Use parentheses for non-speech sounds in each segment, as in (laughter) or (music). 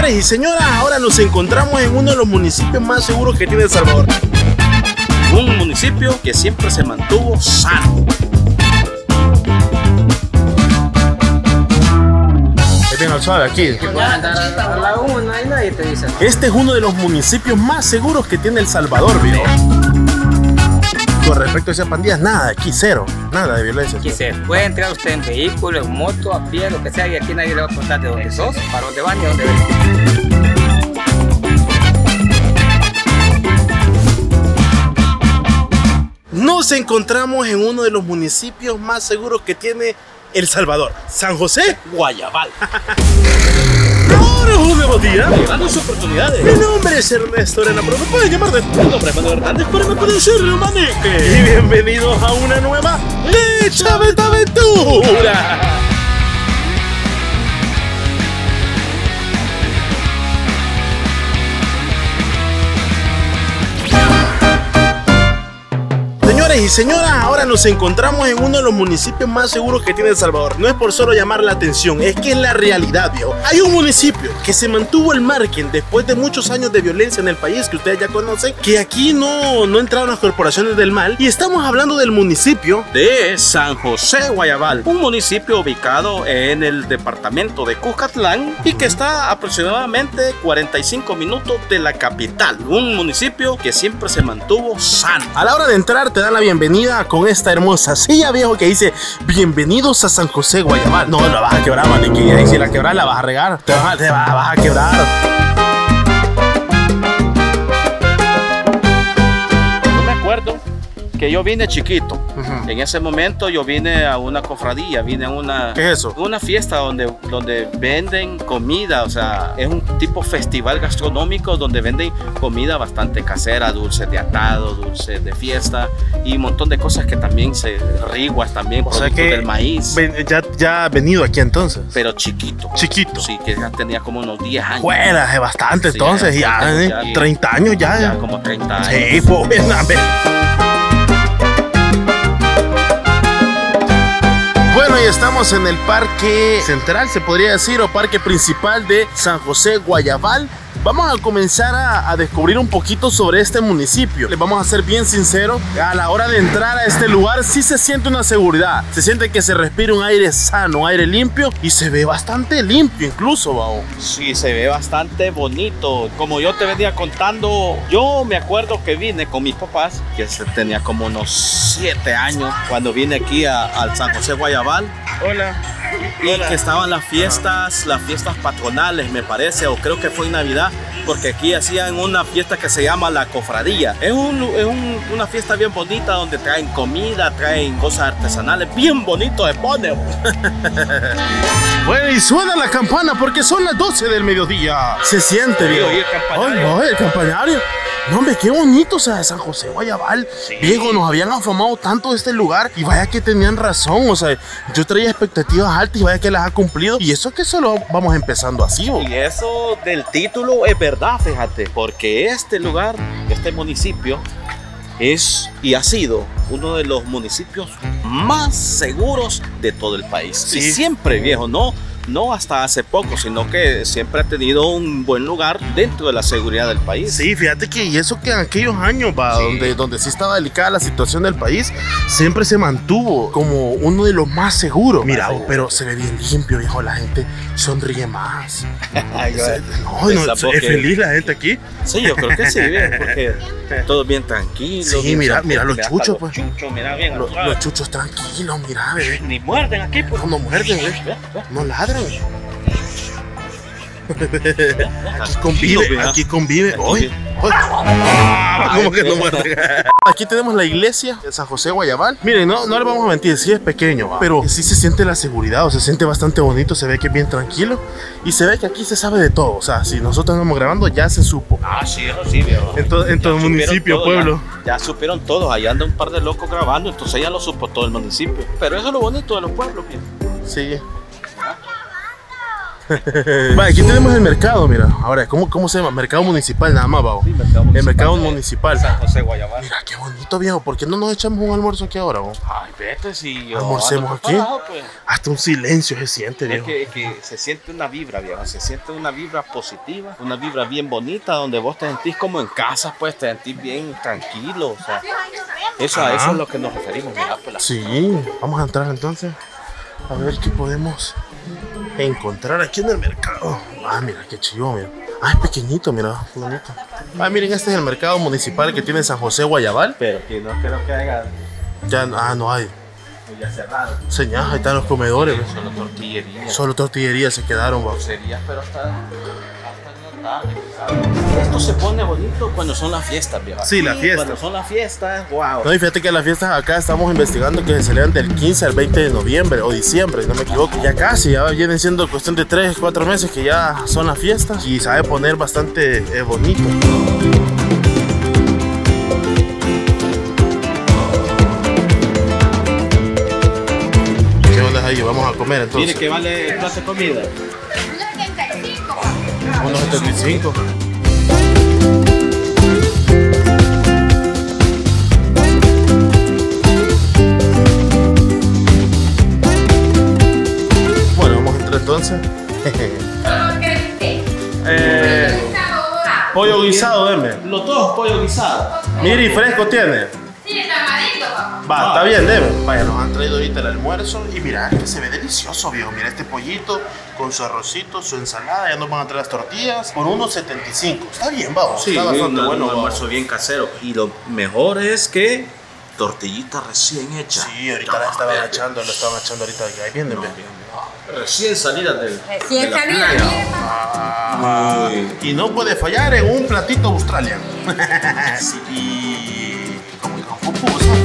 Señores y señoras, ahora nos encontramos en uno de los municipios más seguros que tiene El Salvador. Un municipio que siempre se mantuvo sano. Es bien al suave aquí. Este es uno de los municipios más seguros que tiene El Salvador, viejo. Con respecto a esas pandillas, nada, aquí cero, nada de violencia. Aquí se puede entrar usted en vehículo, en moto, a pie, lo que sea, y aquí nadie le va a preguntar de dónde sos, para dónde van y a dónde ven. Nos encontramos en uno de los municipios más seguros que tiene El Salvador, San José Guayabal. (laughs) Ahora es un nuevo día. Damos oportunidades. Mi nombre es Ernesto Arena, pero me pueden llamar de Mi nombre Manuel Hernández. pero me pueden decir Manique. Y bienvenidos a una nueva Lecha Aventura. Y señoras, ahora nos encontramos en uno de los municipios más seguros que tiene El Salvador. No es por solo llamar la atención, es que es la realidad, viejo. Hay un municipio que se mantuvo el margen después de muchos años de violencia en el país, que ustedes ya conocen, que aquí no, no entraron las corporaciones del mal. Y estamos hablando del municipio de San José Guayabal, un municipio ubicado en el departamento de Cuscatlán y que está aproximadamente 45 minutos de la capital. Un municipio que siempre se mantuvo sano. A la hora de entrar te dan la bienvenida con esta hermosa silla, viejo, que dice Bienvenidos a San José Guayabal. No, la vas a quebrar, maniquí. Ahí si la quebras la vas a regar. Te vas te vas- vas a quebrar. Yo me acuerdo que yo vine chiquito. En ese momento yo vine a una cofradía, vine a una, ¿Qué es eso? una fiesta donde, donde venden comida, o sea, es un tipo festival gastronómico donde venden comida bastante casera, dulces de atado, dulces de fiesta y un montón de cosas que también se riguas también, O sea que del maíz, ven- ya, ya ha venido aquí entonces. pero chiquito. Chiquito. Sí, que ya tenía como unos 10 años. Fuera, es bastante Sí, entonces. ya, Ya, ya, eh, ya. 30 años ya. Ya ya. como 30 años. Sí, pues, Bueno, y estamos en el parque central, se podría decir, o parque principal de San José Guayabal. Vamos a comenzar a, a descubrir un poquito sobre este municipio. Les vamos a ser bien sinceros, a la hora de entrar a este lugar sí se siente una seguridad. Se siente que se respira un aire sano, aire limpio y se ve bastante limpio incluso, bao. Sí, se ve bastante bonito. Como yo te venía contando, yo me acuerdo que vine con mis papás, que tenía como unos 7 años, cuando vine aquí a- al San José Guayabal. Hola. Y que estaban las fiestas, las fiestas patronales, me parece, o creo que fue en Navidad, porque aquí hacían una fiesta que se llama la cofradía. Es, un, es un- una fiesta bien bonita donde traen comida, traen cosas artesanales, bien bonito se pone. (laughs) Bueno, y suena la campana porque son las 12 del mediodía. Se siente, viejo. oí el campanario. El campanario. No, hombre, qué bonito, o sea, San José Guayabal. Sí. Viejo, nos habían afamado tanto de este lugar y vaya que tenían razón, o sea, yo traía expectativas altas y vaya que las ha cumplido. Y eso que solo vamos empezando así, bo. Y eso del título es verdad, fíjate, porque este lugar, este municipio, es y ha sido uno de los municipios más seguros de todo el país. Sí. Y siempre, viejo, no, no hasta hace poco, sino que siempre ha tenido un buen lugar dentro de la seguridad del país. Sí, fíjate que y eso que en aquellos años, va, Sí. donde, donde sí estaba delicada la situación del país, siempre se mantuvo como uno de los más seguros. Mira, pero se ve bien limpio, viejo, la gente sonríe más. (laughs) No, no, es feliz la gente aquí. Sí, yo creo que sí, viejo, porque (laughs) todo bien tranquilo. Sí, bien mira, tranquilo. mira los chuchos, pues. chuchos, mira bien. Los, los chuchos tranquilos, mira, bebé. Ni muerden aquí, pues. No, no muerden, ve. No ladran. (laughs) Aquí convive, aquí convive. Ah, ¿Cómo que no? Aquí tenemos la iglesia de San José Guayabal. Miren, no, no le vamos a mentir, sí es pequeño, pero sí se siente la seguridad, o se siente bastante bonito, se ve que es bien tranquilo y se ve que aquí se sabe de todo. O sea, si nosotros estamos grabando, ya se supo. Ah, sí, eso sí, viejo. En todo, en todo el municipio, todo, pueblo. Ya, ya supieron todos, ahí anda un par de locos grabando, entonces ya lo supo todo el municipio. Pero eso es lo bonito de los pueblos, viejo. Sí. (laughs) Va, aquí tenemos el mercado, mira. Ahora, ¿cómo, cómo se llama? Mercado municipal, nada más, babo. Sí, mercado El municipal mercado de municipal. San José Guayabal. Mira, qué bonito, viejo. ¿Por qué no nos echamos un almuerzo aquí ahora, babo? Ay, vete si yo Almorcemos aquí. pues. Hasta un silencio se siente, Es viejo. que, es que se siente una vibra, viejo. Se siente una vibra positiva, una vibra bien bonita, donde vos te sentís como en casa, pues te sentís bien tranquilo. O sea, eso, a eso es lo que nos referimos, mira, pues, Sí, vamos a entrar entonces a ver qué podemos encontrar aquí en el mercado. Ah, mira, qué chivo, mira. Ah, es pequeñito, mira, bonito. Ah, miren, este es el mercado municipal que tiene San José Guayabal. Pero que no creo que haya Ya, ah, no hay. ya cerrado. Señal, ahí están los comedores. ve. Solo tortillería. Solo tortillerías se quedaron, va. Pero hasta, Esto se pone bonito cuando son las fiestas, viejo. Sí, las fiestas. Cuando son las fiestas, wow. No, y fíjate que las fiestas acá estamos investigando que se celebran del 15 al 20 de noviembre o diciembre, si no me equivoco. Ya casi, ya vienen siendo cuestión de 3, 4 meses que ya son las fiestas y sabe poner bastante eh, bonito. ¿Qué onda ahí? Vamos a comer entonces. Mire que vale plato de comida. 1.75. Bueno, vamos a entrar entonces. Eh, pollo guisado, deme. Los dos pollo guisado. Mire, y fresco tiene. Va, está bien, deme. Vaya, nos han traído ahorita el almuerzo y mira, es que se ve delicioso, viejo. Mira este pollito con su arrocito, su ensalada, ya nos van a traer las tortillas por 1.75. Está bien, vamos. Sí, está bastante un, bueno. un almuerzo bien casero. Y lo mejor es que tortillita recién hecha. Sí, ahorita la estaban echando, lo estaban echando ahorita. Ahí vienen, ven. Recién salida del. Recién de la salida. Muy- Y no puede fallar en un platito australiano. (laughs) sí, y como con pupusas.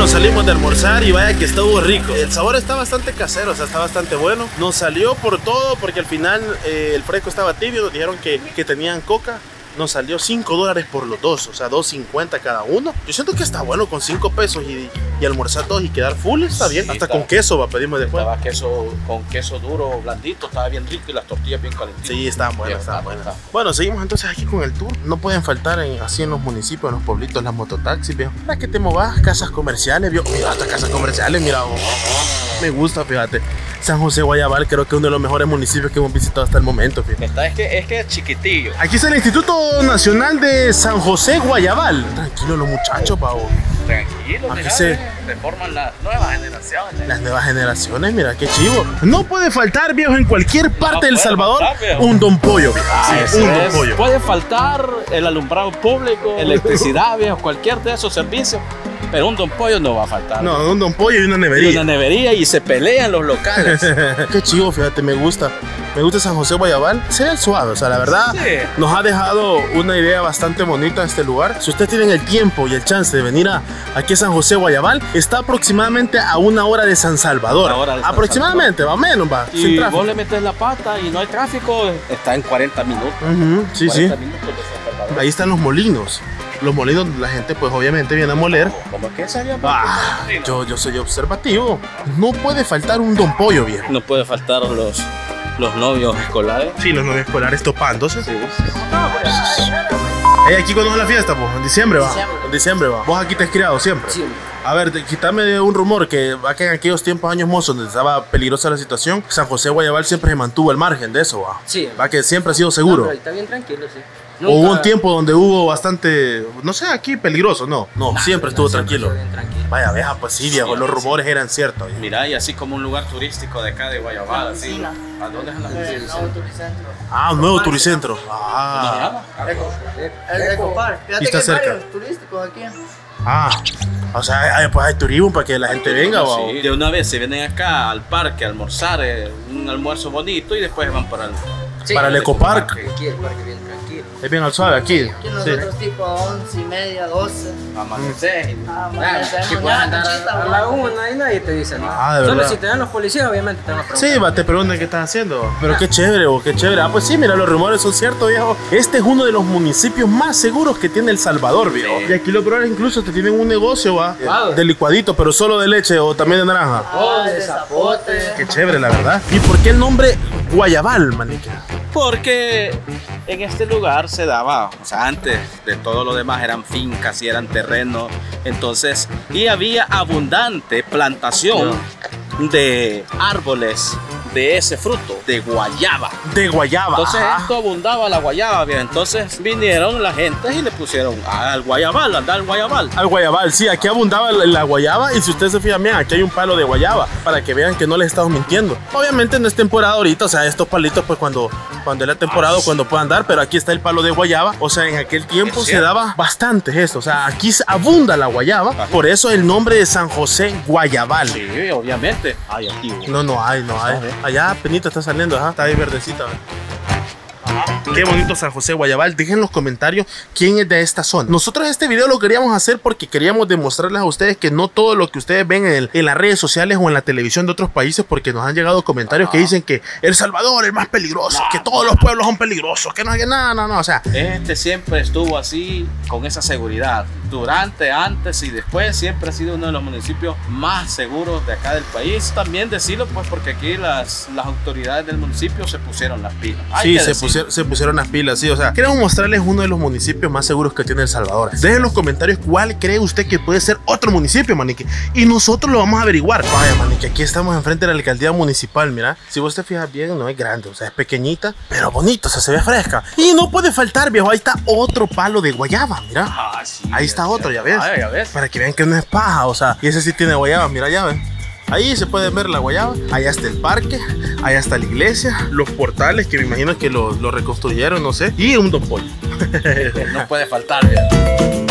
Bueno, salimos de almorzar y vaya que estuvo rico. El sabor está bastante casero, o sea, está bastante bueno. Nos salió por todo porque al final eh, el fresco estaba tibio, nos dijeron que, que tenían coca. Nos salió 5 dólares por los dos, o sea, 2.50 cada uno. Yo siento que está bueno con 5 pesos y, y almorzar dos y quedar full, está bien. Sí, Hasta está- con queso va, pedimos después. Estaba queso con queso duro, blandito, estaba bien rico y las tortillas bien calentitas. Sí, estaban buenas, estaban buenas. está. Bueno, seguimos entonces aquí con el tour. No pueden faltar en- así en los municipios, en los pueblitos, las mototaxis, viejo. ¿Para qué te movas? Casas comerciales, viejo. Mira, hasta casas comerciales, mira. oh. Me gusta, fíjate. San José Guayabal creo que es uno de los mejores municipios que hemos visitado hasta el momento, fíjate. Está, es que es que es chiquitillo. Aquí está el Instituto Nacional de San José Guayabal. Tranquilo los muchachos, pavo. Tranquilo, Aquí mira, se- ve, se forman las nuevas generaciones. Las nuevas generaciones, mira qué chivo. No puede faltar, viejo, en cualquier parte del puede Salvador, faltar, viejo. un don pollo. viejo. Un don pollo. Puede faltar el alumbrado público, electricidad, viejo, cualquier de esos servicios, pero un don pollo no va a faltar. No, un don pollo y una Y nevería. una nevería y se pelean los locales. (laughs) Qué chivo, fíjate, me gusta. Me gusta San José Guayabal. Se ve suave, o sea, la verdad Sí. nos ha dejado una idea bastante bonita este lugar. Si ustedes tienen el tiempo y el chance de venir a, aquí a San José Guayabal, está aproximadamente a una hora de San Salvador. Una hora de San aproximadamente, va menos, va. sin y tráfico. vos le metes la pata y no hay tráfico, está en 40 minutos. Ujú, sí, 40 sí. minutos de San Salvador. Ahí están los molinos. Los molinos la gente, pues obviamente viene a moler. ¿Cómo es que sería? Ah, yo, yo soy observativo. No puede faltar un don pollo, viejo. No puede faltar los, los novios escolares. Sí, los novios escolares topándose. Sí. Ey, aquí cuando es la fiesta, pues, en diciembre va. Diciembre. En diciembre va. Vos aquí te has criado siempre. Siempre. A ver, te- quítame un rumor que va que en aquellos tiempos, años mozos, donde estaba peligrosa la situación, San José Guayabal siempre se mantuvo al margen de eso, va. Sí. Va que siempre ha sido No, seguro. pero está bien tranquilo, sí. O hubo un tiempo donde hubo bastante, no sé, aquí peligroso, no. No, siempre estuvo siempre tranquilo. Vaya, veja, pues sí, viejo, los rumores eran ciertos. Mira, y así como un lugar turístico de acá de Guayabal, así. ¿A dónde es la El nuevo turicentro. Ah, un nuevo turicentro. Ah, El Ecopar. Fíjate que hay varios turísticos aquí. ah. O sea, hay, pues hay turismo para que la gente venga. Sí, de una vez se vienen acá al parque a almorzar, eh, un almuerzo bonito y después van para el... Sí, Para el Ecopark. Aquí el tranquilo. Es bien al suave aquí. Aquí Sí. nosotros tipo 11 y media, 12. Amanecer. Ah, amanecemos si a, a la una y nadie te dice nada. Ah, de Solo verdad. si te dan los policías, obviamente te van a preguntar. Sí, va, te preguntan qué estás haciendo. Pero qué chévere, o qué chévere. Ah, pues sí, mira, los rumores son ciertos, viejo. Este es uno de los municipios más seguros que tiene El Salvador, viejo. Y aquí los brothers incluso te tienen un negocio, va, Wow. de licuadito, pero solo de leche o también de naranja. Oh, de zapote. Qué chévere, la verdad. ¿Y por qué el nombre Guayabal, manique? Porque en este lugar se daba, o sea, antes de todo lo demás eran fincas y eran terrenos, entonces, y había abundante plantación de árboles de ese fruto, de guayaba. De Guayaba. Entonces Ajá. esto abundaba la guayaba, bien. Entonces vinieron la gente y le pusieron al guayabal, andar al guayabal. Al guayabal, sí, aquí abundaba la, guayaba y si ustedes se fijan bien, aquí hay un palo de guayaba para que vean que no les estamos mintiendo. Obviamente no es temporada ahorita, o sea, estos palitos pues cuando, cuando es la temporada cuando puedan dar, pero aquí está el palo de guayaba, o sea, en aquel tiempo se daba bastante esto, o sea, aquí abunda la guayaba, por eso el nombre de San José Guayabal. Sí, obviamente. Ay, aquí. No, no hay, no hay. Allá penita está saliendo, ajá, está ahí verdecita. ¿ve? Qué bonito San José Guayabal. Dejen en los comentarios quién es de esta zona. Nosotros este video lo queríamos hacer porque queríamos demostrarles a ustedes que no todo lo que ustedes ven en, el- en las redes sociales o en la televisión de otros países, porque nos han llegado comentarios que dicen que El Salvador es más peligroso, que todos los pueblos son peligrosos, que no hay nada, no, no, o sea. Este siempre estuvo así, con esa seguridad. Durante, antes y después, siempre ha sido uno de los municipios más seguros de acá del país. También decirlo, pues, porque aquí las, las autoridades del municipio se pusieron las pilas. Hay Sí, se pusieron, se pusieron las pilas, sí. O sea, queremos mostrarles uno de los municipios más seguros que tiene El Salvador. Dejen en los comentarios cuál cree usted que puede ser otro municipio, manique. Y nosotros lo vamos a averiguar. Vaya, manique, aquí estamos enfrente de la alcaldía municipal, mira. Si vos te fijas bien, no es grande, o sea, es pequeñita, pero bonito, o sea, se ve fresca. Y no puede faltar, viejo, ahí está otro palo de guayaba, mira. Ah, sí, Ahí está es otro, ya ves. Ah, ya ves. Para que vean que no es paja, o sea, y ese sí tiene guayaba, mira, ya ven. Ahí se puede ver la guayaba, allá está el parque, allá está la iglesia, los portales que me imagino que lo, lo reconstruyeron, no sé, y un don pollo. (laughs) No puede faltar. vea.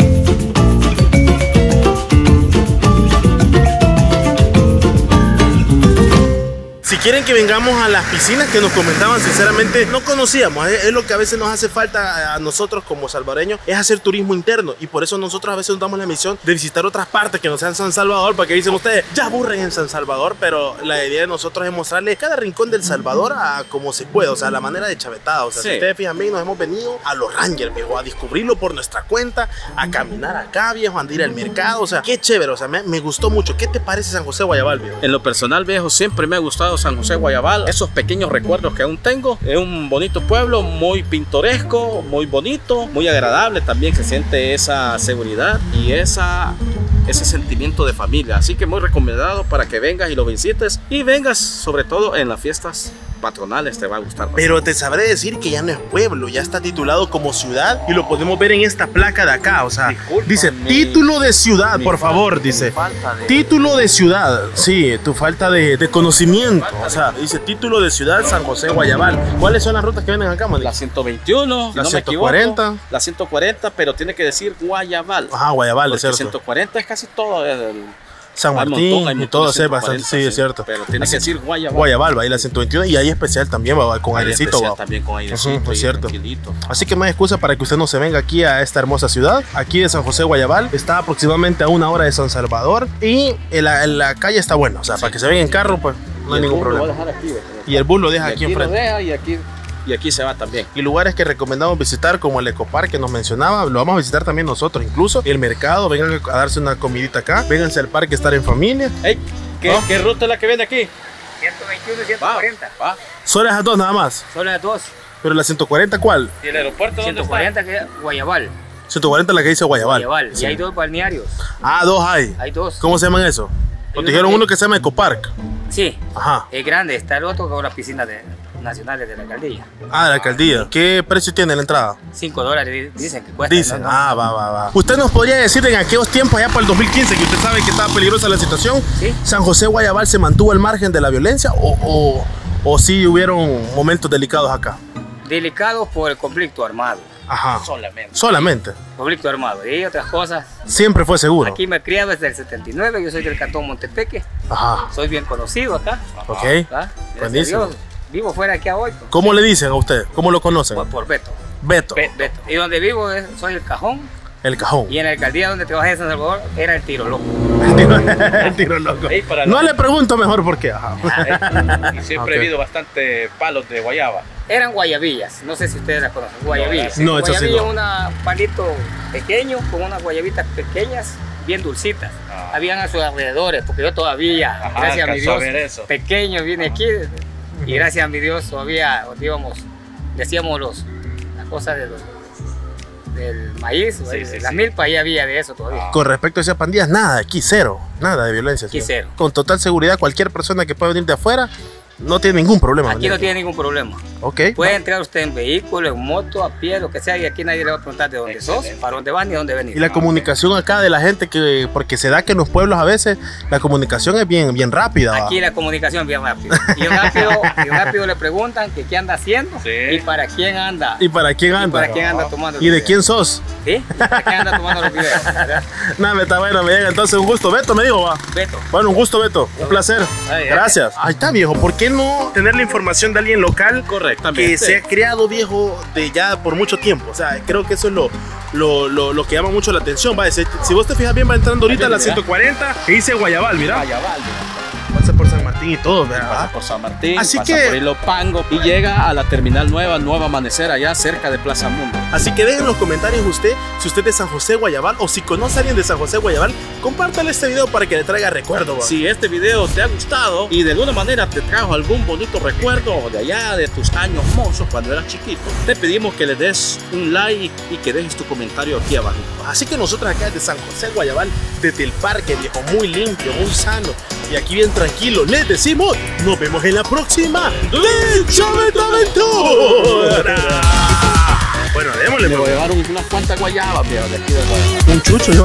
Quieren que vengamos a las piscinas que nos comentaban, sinceramente no conocíamos. Es, es lo que a veces nos hace falta a nosotros como salvadoreños, es hacer turismo interno. Y por eso nosotros a veces nos damos la misión de visitar otras partes que no sean San Salvador, porque dicen ustedes, ya aburren en San Salvador, pero la idea de nosotros es mostrarles cada rincón del Salvador a como se puede, o sea, a la manera de chavetada. O sea, si ustedes fijan bien, nos hemos venido a los Rangers, viejo, a descubrirlo por nuestra cuenta, a caminar acá, viejo, a ir al mercado. O sea, qué chévere, o sea, me, me gustó mucho. ¿Qué te parece San José Guayabal, viejo? En lo personal, viejo, siempre me ha gustado San José Guayabal. Esos pequeños recuerdos que aún tengo. Es un bonito pueblo, muy pintoresco, muy bonito, muy agradable. También se siente esa seguridad y esa, ese sentimiento de familia. Así que muy recomendado para que vengas y lo visites. Y vengas, sobre todo en las fiestas patronales, te va a gustar. bastante. Pero te sabré decir que ya no es pueblo, ya está titulado como ciudad y lo podemos ver en esta placa de acá. O sea, Disculpa, dice mi- título de ciudad, por falta- favor, dice. de- Título de ciudad, sí, tu falta de, de conocimiento. O sea, dice título de ciudad San José Guayabal. ¿Cuáles son las rutas que venden acá, man? La 121, si La no me 140. equivoco. La 140, pero tiene que decir Guayabal. Ajá, Guayabal, es cierto. 140 es casi todo. el- San Martín montón, y todo, sí, bastante, 140, sí, es cierto. Pero tiene que decir Guayabal. Guayabal, y la 121 y hay especial también, va, con airecito, especial va. también con airecito Ujú, es cierto. tranquilito. Así que hay excusa para que usted no se venga aquí a esta hermosa ciudad, aquí de San José Guayabal. Está aproximadamente a una hora de San Salvador y la, calle está buena. O sea, para que se venga en carro, pues no hay ningún lo problema. va a dejar aquí. Y el bus lo deja aquí lo enfrente. deja y aquí, y aquí se va también. Y lugares que recomendamos visitar, como el Ecopark que nos mencionaba, lo vamos a visitar también nosotros. Incluso el mercado, vengan a darse una comidita acá, vénganse al parque a estar en familia. Ey, ¿qué, ¿No? ¿Qué ruta es la que viene aquí? 121 y Va, 140. va. Solo esas dos nada más. Solo las dos. Pero la 140, ¿cuál? ¿Y el aeropuerto dónde 140 que es Guayabal. 140 la que dice Guayabal. Guayabal. Sí. Y hay dos balnearios. Ah, dos hay. Hay dos. ¿Cómo se llaman eso? Nos uno dijeron que- uno que se llama Ecopark. Sí. Ajá. Es grande. Está el otro con las piscinas de- nacionales de la alcaldía. Ah, la alcaldía. ¿Qué precio tiene la entrada? 5 dólares di- dicen que cuesta. Dicen, ah, va, va, va. ¿Usted nos podría decir en aquellos tiempos, allá para el 2015, que usted sabe que estaba peligrosa la situación, Sí. San José Guayabal se mantuvo al margen de la violencia o, o, o sí hubieron momentos delicados acá? Delicados por el conflicto armado. Ajá. Solamente. Solamente. Conflicto armado. Y otras cosas. Siempre fue seguro. Aquí me he criado desde el 79. Yo soy del cantón Montepeque. Ajá. Soy bien conocido acá. Ok. ¿va? Gracias a Buenísimo. Vivo fuera aquí a hoy, pues, ¿Cómo le dicen a usted? ¿Cómo lo conocen? por, por Beto. Beto, Be- Beto. Y donde vivo es- soy el cajón. el cajón. Y en la alcaldía donde trabajé en San Salvador era el tiro loco. (laughs) el tiro loco. Para No le pregunto mejor por qué. ajá. Y siempre Ok. ha habido bastante palos de guayaba. Eran guayabillas, no sé si ustedes las conocen, guayabillas. No, eso sí Guayabilla no. es un palito pequeño con unas guayabitas pequeñas, bien dulcitas. Ah. Habían a sus alrededores, porque yo todavía, Ajá, gracias a mi a Dios, ver eso. pequeño y gracias a mi Dios todavía íbamos, decíamos los, las cosas de los- del maíz, Sí, de sí, la sí. milpa, ahí había de eso todavía. Con respecto a esas pandillas, nada, aquí cero. Nada de violencia. Aquí cero. Con total seguridad, cualquier persona que pueda venir de afuera no tiene ningún problema. Aquí no tiene ningún problema. Ok. Puede entrar usted en vehículo, en moto, a pie, lo que sea, y aquí nadie le va a preguntar de dónde sos, para dónde van ni dónde venís. Y la comunicación acá de la gente, que porque se da que en los pueblos a veces la comunicación es bien, bien rápida. ¿va? Aquí la comunicación bien rápido. Y rápido, y rápido le preguntan que qué anda haciendo Sí. y para quién anda. ¿Y para quién anda? para quién anda tomando ¿Y de quién sos? ¿Sí? ¿Para quién anda tomando los videos? (laughs) Nada, está bueno, me llega entonces un gusto. Beto me dijo, va. Beto. Bueno, un gusto, Beto. Un placer. Ay, ay. Gracias. Ahí está, viejo. ¿Por qué no tener la información de alguien local Correctamente. que se ha criado, viejo, de ya por mucho tiempo? O sea, creo que eso es lo, lo, lo, lo que llama mucho la atención. Va, si, si vos te fijas bien, va entrando ahorita a la Mira. 140 que dice Guayabal, mira. Guayabal. Pasa por San Martín y todo, Pasa ¿verdad? por San Martín, Así pasa que- por Ilopango y llega a la terminal nueva, Nueva Amanecer, allá cerca de Plaza Mundo. Así que dejen en los comentarios usted si usted es de San José Guayabal o si conoce a alguien de San José Guayabal, compártale este video para que le traiga recuerdo. va. Si este video te ha gustado y de alguna manera te trajo algún bonito recuerdo de allá de tus años mozos cuando eras chiquito, te pedimos que le des un like y que dejes tu comentario aquí abajo. Así que nosotros acá desde San José Guayabal, desde el parque viejo, muy limpio, muy sano y aquí bien tranquilo, les decimos, nos vemos en la próxima Lechamente Aventura. Démosle Le voy pues. a llevar un- unas cuantas guayabas, viejo, de aquí de Guayabal. un chucho, yo.